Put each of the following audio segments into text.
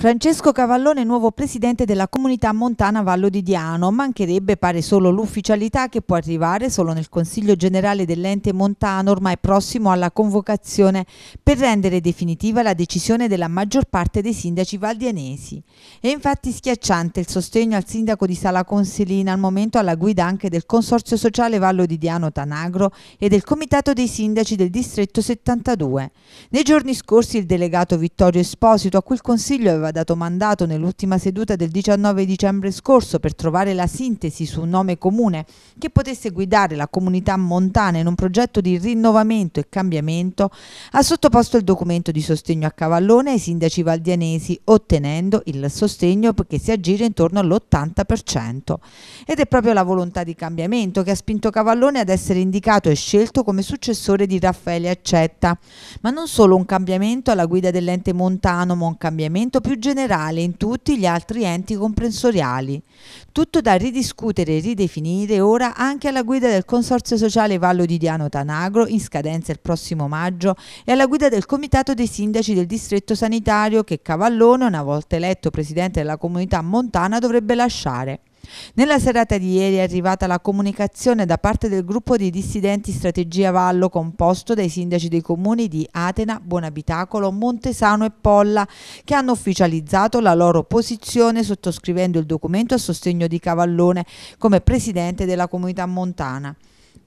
Francesco Cavallone, nuovo presidente della comunità montana Vallo di Diano. Mancherebbe, pare solo l'ufficialità che può arrivare solo nel Consiglio generale dell'ente montano, ormai prossimo alla convocazione per rendere definitiva la decisione della maggior parte dei sindaci valdianesi. È infatti schiacciante il sostegno al sindaco di Sala Consilina, al momento alla guida anche del Consorzio Sociale Vallo di Diano Tanagro e del Comitato dei Sindaci del Distretto 72. Nei giorni scorsi il delegato Vittorio Esposito, a cui il Consiglio aveva aveva dato mandato nell'ultima seduta del 19 dicembre scorso per trovare la sintesi su un nome comune che potesse guidare la comunità montana in un progetto di rinnovamento e cambiamento, ha sottoposto il documento di sostegno a Cavallone ai sindaci valdianesi, ottenendo il sostegno che si aggira intorno all'80%. Ed è proprio la volontà di cambiamento che ha spinto Cavallone ad essere indicato e scelto come successore di Raffaele Accetta. Ma non solo un cambiamento alla guida dell'ente montano, ma un cambiamento più generale in tutti gli altri enti comprensoriali. Tutto da ridiscutere e ridefinire ora anche alla guida del Consorzio Sociale Vallo di Diano Tanagro, in scadenza il prossimo maggio, e alla guida del Comitato dei Sindaci del Distretto Sanitario che Cavallone, una volta eletto presidente della comunità montana, dovrebbe lasciare. Nella serata di ieri è arrivata la comunicazione da parte del gruppo di dissidenti Strategia Vallo composto dai sindaci dei comuni di Atena, Buonabitacolo, Montesano e Polla che hanno ufficializzato la loro posizione sottoscrivendo il documento a sostegno di Cavallone come presidente della comunità montana.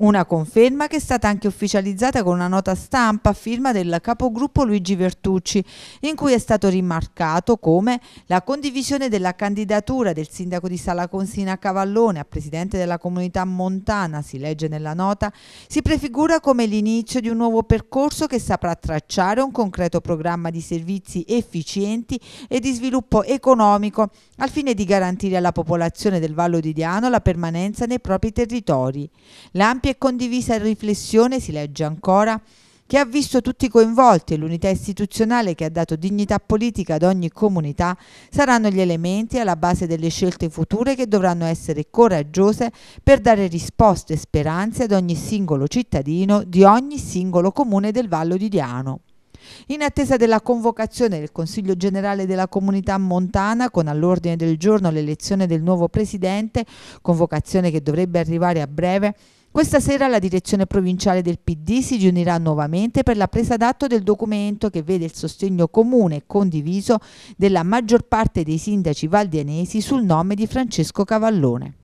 Una conferma che è stata anche ufficializzata con una nota stampa a firma del capogruppo Luigi Vertucci, in cui è stato rimarcato come la condivisione della candidatura del sindaco di Sala Consina Cavallone a presidente della comunità montana, si legge nella nota, si prefigura come l'inizio di un nuovo percorso che saprà tracciare un concreto programma di servizi efficienti e di sviluppo economico al fine di garantire alla popolazione del Vallo di Diano la permanenza nei propri territori. L'ampia e condivisa riflessione, si legge ancora, che ha visto tutti coinvolti e l'unità istituzionale che ha dato dignità politica ad ogni comunità saranno gli elementi alla base delle scelte future che dovranno essere coraggiose per dare risposte e speranze ad ogni singolo cittadino di ogni singolo comune del Vallo di Diano. In attesa della convocazione del Consiglio generale della comunità montana, con all'ordine del giorno l'elezione del nuovo presidente, convocazione che dovrebbe arrivare a breve, questa sera la direzione provinciale del PD si riunirà nuovamente per la presa d'atto del documento che vede il sostegno comune e condiviso della maggior parte dei sindaci valdianesi sul nome di Francesco Cavallone.